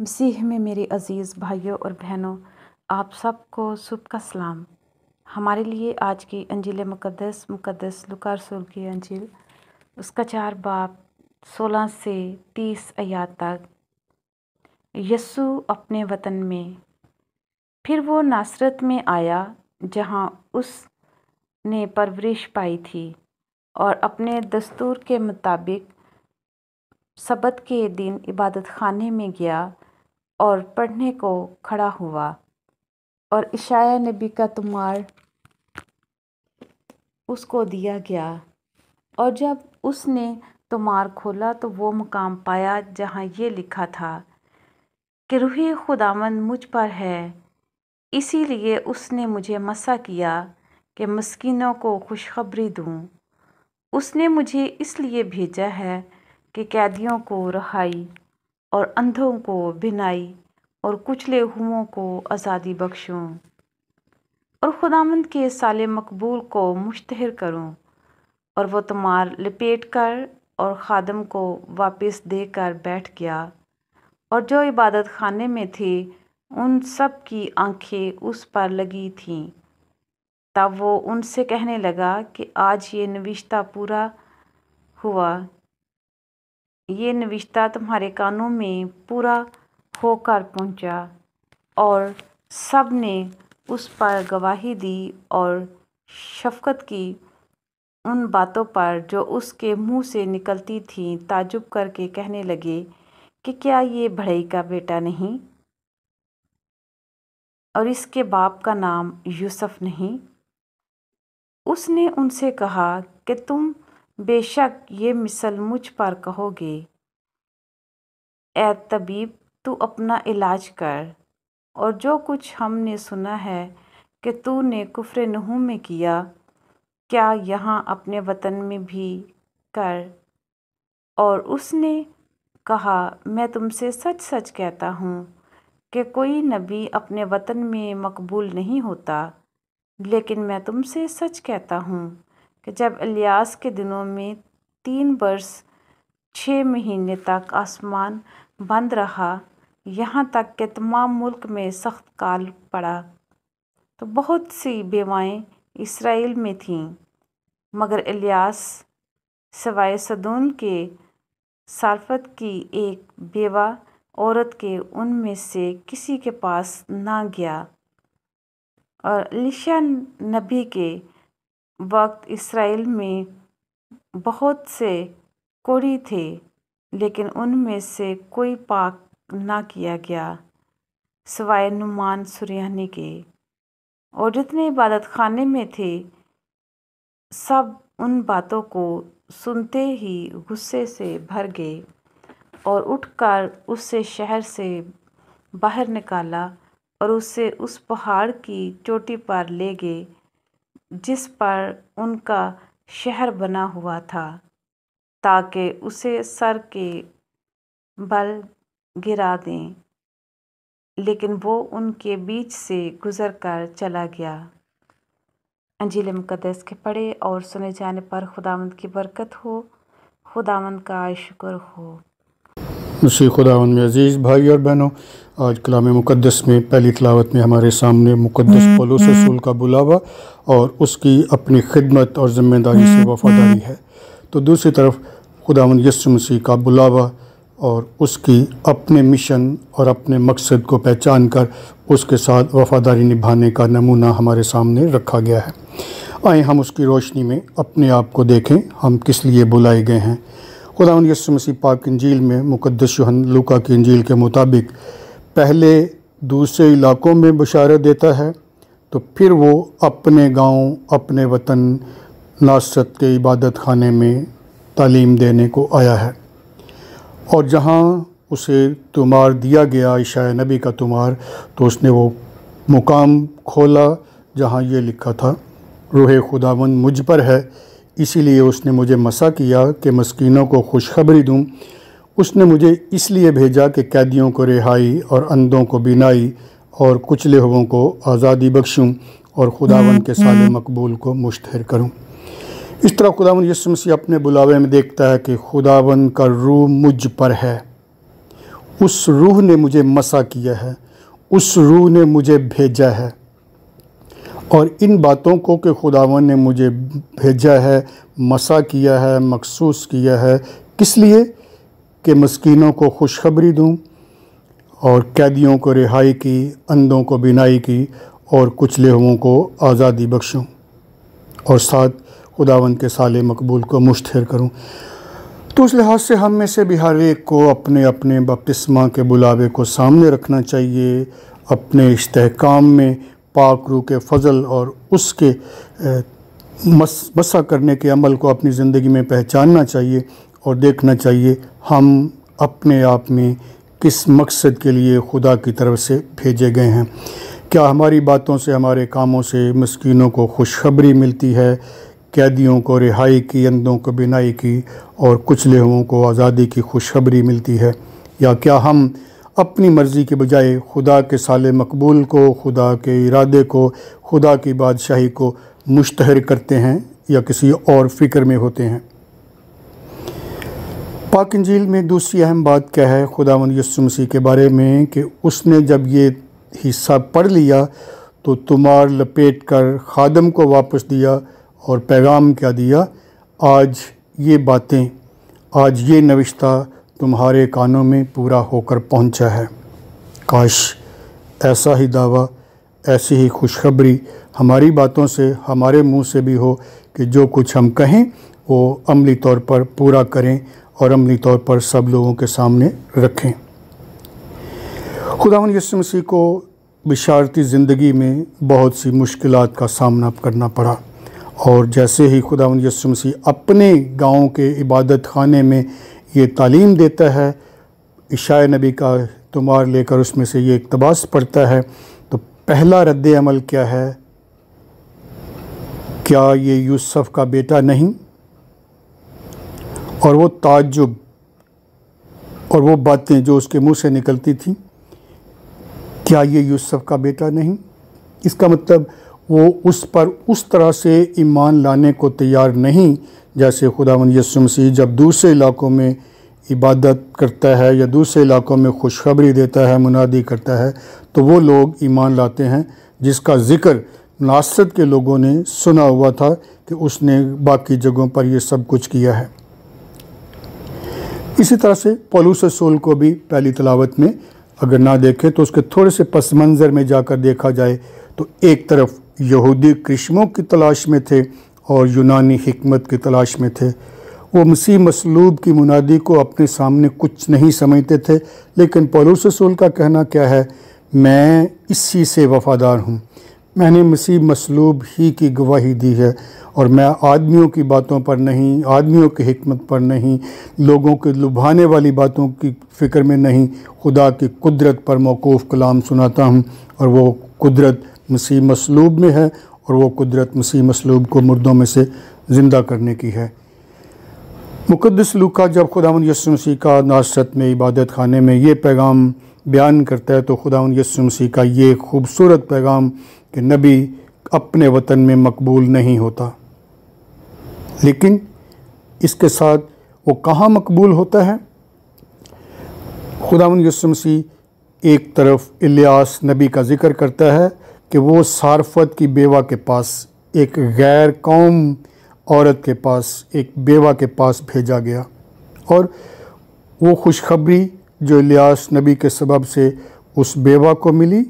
मसीह में मेरे अज़ीज़ भाइयों और बहनों, आप सबको सुबह का सलाम। हमारे लिए आज की अंजिल मुकदस मुकदस लुकार की अंजिल, उसका चार बाप, सोलह से तीस अयात तक। यस्सु अपने वतन में। फिर वो नासरत में आया, जहाँ उसने परवरिश पाई थी और अपने दस्तूर के मुताबिक सबत के दिन इबादत खाने में गया और पढ़ने को खड़ा हुआ। और इशाया नबी का तुमार उसको दिया गया। और जब उसने तुमार खोला तो वो मुकाम पाया जहाँ ये लिखा था, कि रूही खुदामंद मुझ पर है। इसीलिए उसने मुझे मसा किया कि मस्किनों को खुशखबरी दूँ। उसने मुझे इसलिए भेजा है कि कैदियों को रहाई और अंधों को बिनाई और कुचले हुओं को आज़ादी बख्शूँ। और खुदामंद के साल मकबूल को मुश्तहर करूँ और वो तुम्हार लपेट कर और ख़ादम को वापस देकर बैठ गया। और जो इबादत खाने में थे, उन सब की आँखें उस पर लगी थीं। तब वो उनसे कहने लगा कि आज ये नविश्ता पूरा हुआ। ये नविश्ता तुम्हारे कानों में पूरा होकर पहुँचा और सबने उस पर गवाही दी और शफकत की उन बातों पर जो उसके मुँह से निकलती थीं ताजुब करके कहने लगे कि क्या ये भड़ई का बेटा नहीं? और इसके बाप का नाम यूसुफ नहीं? उसने उनसे कहा कि तुम बेशक ये मिसल मुझ पर कहोगे। ए तबीब, तू अपना इलाज कर, और जो कुछ हमने सुना है कि तूने कुफ्र नहू में किया, क्या यहाँ अपने वतन में भी कर? और उसने कहा, मैं तुमसे सच सच कहता हूँ कि कोई नबी अपने वतन में मकबूल नहीं होता, लेकिन मैं तुमसे सच कहता हूँ कि जब इलियास के दिनों में तीन वर्ष छः महीने तक आसमान बंद रहा, यहाँ तक कि तमाम मुल्क में सख्त काल पड़ा तो बहुत सी बेवाएँ इसराइल में थीं। मगर इलियास सवाए सदून के सारफत की एक बेवा औरत के उनमें से किसी के पास ना गया और लिशा नबी के वक्त इसराइल में बहुत से कोड़ी थे, लेकिन उनमें से कोई पाक ना किया गया सवाए नुमान सुरहानी के। और जितने इबादत खाने में थे, सब उन बातों को सुनते ही गुस्से से भर गए और उठकर उससे शहर से बाहर निकाला और उसे उस पहाड़ की चोटी पर ले गए जिस पर उनका शहर बना हुआ था, ताकि उसे सर के बल गिरा दें। लेकिन वो उनके बीच से गुज़र कर चला गया। अंजील मुकदस के पढ़े और सुने जाने पर खुदावंद की बरकत हो खुदावंद का शुक्र हो। मसीह खुदावन में अज़ीज़ भाई और बहनों आज कलाम मुक़दस में पहली तलावत में हमारे सामने मुक़दस पलोस रसूल का बुलावा और उसकी अपनी खिदमत और ज़िम्मेदारी से वफ़ादारी है। तो दूसरी तरफ़ खुदावन यसु मसीह का बुलावा और उसकी अपने मिशन और अपने मकसद को पहचान कर उसके साथ वफ़ादारी निभाने का नमूना हमारे सामने रखा गया है। आए हम उसकी रोशनी में अपने आप को देखें हम किस लिए बुलाए गए हैं। खुदा यसु मसीह पाक इंजील में मुकदस लूका की इंजील के मुताबिक पहले दूसरे इलाकों में बशारत देता है तो फिर वो अपने गाँव, अपने वतन, नासरत के इबादत खाने में तालीम देने को आया है। और जहाँ उसे तुमार दिया गया ईशा नबी का तुमार तो उसने वो मुकाम खोला जहाँ ये लिखा था, रूह खुदावन मुझ पर है इसीलिए उसने मुझे मसा किया कि मस्किनों को खुशखबरी दूँ। उसने मुझे इसलिए भेजा कि कैदियों को रिहाई और अंधों को बिनाई और कुचले हुओं को आज़ादी बख्शूँ और खुदावन के साल मकबूल को मुश्तर करूँ। इस तरह खुदावन यसु मसीह अपने बुलावे में देखता है कि खुदावन का रूह मुझ पर है। उस रूह ने मुझे मसा किया है। उस रूह ने मुझे भेजा है। और इन बातों को कि खुदावन ने मुझे भेजा है, मसा किया है, मखसूस किया है, किस लिए? कि मस्किनों को खुशखबरी दूँ और कैदियों को रिहाई की, अंधों को बिनाई की और कुछ लेहुओं को आज़ादी बख्शूँ। और साथ खुदावन के साले मकबूल को मुश्तर करूँ। तो उस लिहाज से हम में से भी हर एक को अपने अपने बपतिस्मा के बुलावे को सामने रखना चाहिए, अपने इस्तेकाम में पाक रू के फजल और उसके मस मसा करने के अमल को अपनी ज़िंदगी में पहचानना चाहिए और देखना चाहिए, हम अपने आप में किस मकसद के लिए खुदा की तरफ़ से भेजे गए हैं। क्या हमारी बातों से, हमारे कामों से मस्किनों को खुशखबरी मिलती है? कैदियों को रिहाई की, अंधों को बिनाई की और कुछ लेहुओं को आज़ादी की खुशखबरी मिलती है? या क्या हम अपनी मर्ज़ी के बजाय खुदा के साल मकबूल को, खुदा के इरादे को, खुदा की बादशाही को मुश्तहर करते हैं या किसी और फ़िक्र में होते हैं। पाक इंजील में दूसरी अहम बात क्या है खुदा मसीह के बारे में कि उसने जब ये हिस्सा पढ़ लिया तो तुम्हार लपेट कर खादम को वापस दिया और पैगाम क्या दिया? आज ये बातें, आज ये नविश्ता तुम्हारे कानों में पूरा होकर पहुँचा है। काश ऐसा ही दावा, ऐसी ही खुशखबरी हमारी बातों से, हमारे मुँह से भी हो कि जो कुछ हम कहें, वो अमली तौर पर पूरा करें और अमली तौर पर सब लोगों के सामने रखें। खुदा यसु मसीह को बिशारती ज़िंदगी में बहुत सी मुश्किल का सामना करना पड़ा और जैसे ही खुदा यसु मसीह अपने गाँव के इबादत खाने में ये तालीम देता है। इशाए नबी का तुमार लेकर उसमें से ये इकतबास पढ़ता है। तो पहला रद्द अमल क्या है? क्या ये यूसुफ का बेटा नहीं? और वो ताजुब और वो बातें जो उसके मुँह से निकलती थी, क्या ये यूसुफ का बेटा नहीं? इसका मतलब वो उस पर उस तरह से ईमान लाने को तैयार नहीं, जैसे खुदावन यसु मसीह जब दूसरे इलाकों में इबादत करता है या दूसरे इलाकों में खुशखबरी देता है, मुनादी करता है तो वो लोग ईमान लाते हैं, जिसका ज़िक्र नासरत के लोगों ने सुना हुआ था कि उसने बाकी जगहों पर ये सब कुछ किया है। इसी तरह से पलूस रसूल को भी पहली तलावत में अगर ना देखें तो उसके थोड़े से पस मंज़र में जाकर देखा जाए तो एक तरफ़ यहूदी कृष्मों की तलाश में थे और यूनानी हमत की तलाश में थे। वो मसीह मसलूब की मुनादी को अपने सामने कुछ नहीं समझते थे, लेकिन पलूस रसूल का कहना क्या है? मैं इसी से वफ़ादार हूँ। मैंने मसीह मसलूब ही की गवाही दी है और मैं आदमियों की बातों पर नहीं, आदमियों की हमत पर नहीं, लोगों के लुभाने वाली बातों की फ़िक्र में नहीं, खुदा की कुदरत पर मौकूफ़ कलाम सुनाता हूँ और वो कुदरत मसीह मसलूब में है और वो कुदरत मसीह मसलूब को मुर्दों में से ज़िंदा करने की है। मुकदस लूका जब खुदावन यसु मसीह का नासरत में इबादत खाने में ये पैगाम बयान करता है तो खुदावन यसु मसीह का ये खूबसूरत पैगाम कि नबी अपने वतन में मकबूल नहीं होता। लेकिन इसके साथ वो कहाँ मकबूल होता है? खुदावन यसु मसीह एक तरफ़ इलियास नबी का ज़िक्र करता है कि वो सारफत की बेवा के पास, एक गैर कौम औरत के पास, एक बेवा के पास भेजा गया। और वो खुशखबरी जो इलियास नबी के सबब से उस बेवा को मिली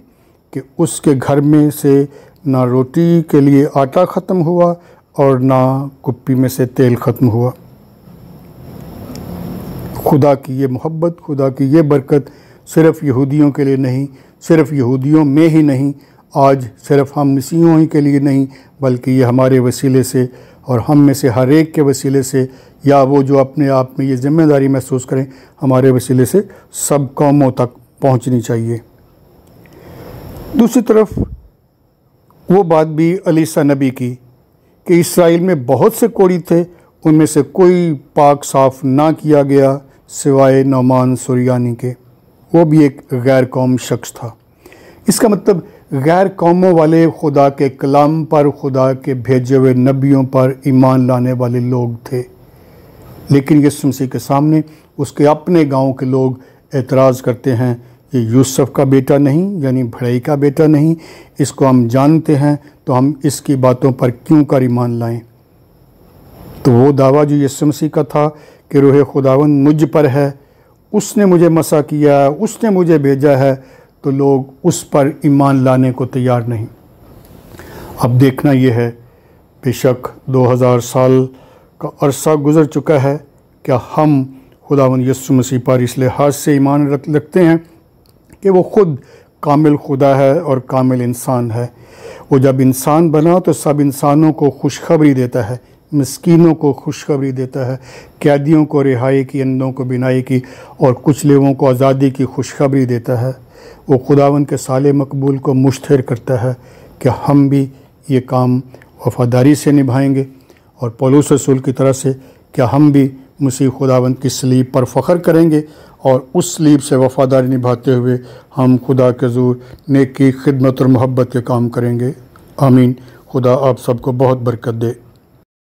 कि उसके घर में से ना रोटी के लिए आटा ख़त्म हुआ और ना कुप्पी में से तेल ख़त्म हुआ। खुदा की ये मोहब्बत, खुदा की ये बरकत सिर्फ़ यहूदियों के लिए नहीं, सिर्फ़ यहूदियों में ही नहीं आज सिर्फ़ हम मसीहों ही के लिए नहीं, बल्कि ये हमारे वसीले से और हम में से हर एक के वसीले से या वो जो अपने आप में ये ज़िम्मेदारी महसूस करें, हमारे वसीले से सब कौमों तक पहुंचनी चाहिए। दूसरी तरफ़ वो बात भी अलीसा नबी की कि इसराइल में बहुत से कोड़ी थे, उनमें से कोई पाक साफ़ ना किया गया सिवाय नौमान सुरियानी के। वो भी एक गैर कौम शख्स था। इसका मतलब गैर कौमों वाले खुदा के कलाम पर, खुदा के भेजे हुए नबियों पर ईमान लाने वाले लोग थे। लेकिन यसु मसीह के सामने उसके अपने गाँव के लोग एतराज़ करते हैं ये यूसुफ का बेटा नहीं, यानी भड़ई का बेटा नहीं। इसको हम जानते हैं तो हम इसकी बातों पर क्यों कर ईमान लाएँ? तो वो दावा जो यसु मसीह का था कि रोह खुदावन मुझ पर है, उसने मुझे मसा किया उसने मुझे भेजा है तो लोग उस पर ईमान लाने को तैयार नहीं। अब देखना यह है, बेशक 2000 साल का अरसा गुज़र चुका है, क्या हम खुदावन यसु मसीह पर इस लिहाज से ईमान रख, रखते हैं कि वो ख़ुद कामिल खुदा है और कामिल इंसान है। वो जब इंसान बना तो सब इंसानों को खुशखबरी देता है, मस्किनों को खुशखबरी देता है, कैदियों को रिहाई की, अंधों को बिनाई की और कुछ लोगों को आज़ादी की खुशखबरी देता है। वो खुदावन के साल मकबूल को मुश्तर करता है कि हम भी ये काम वफादारी से निभाएँगे और पलूस रसूल की तरह से क्या हम भी मसीह खुदावंत की सलीब पर फ़ख्र करेंगे और उस सलीब से वफ़ादारी निभाते हुए हम खुदा के जूर नेक की खिदमत और मोहब्बत के काम करेंगे। आमीन। खुदा आप सबको बहुत बरकत दे।